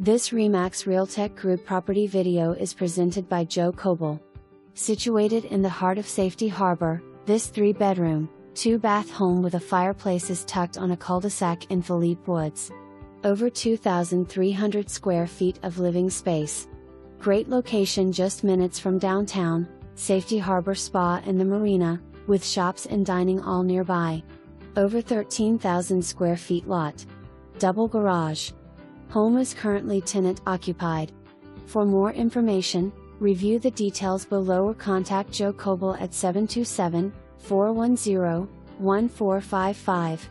This Remax Realtec Group property video is presented by Joe Koebel. Situated in the heart of Safety Harbor, this three bedroom, two bath home with a fireplace is tucked on a cul de sac in Phillippe Woods. Over 2,300 square feet of living space. Great location just minutes from downtown, Safety Harbor Spa and the marina, with shops and dining all nearby. Over 13,000 square feet lot. Double garage. Home is currently tenant occupied. For more information, review the details below or contact Joe Koebel at 727 410 1455.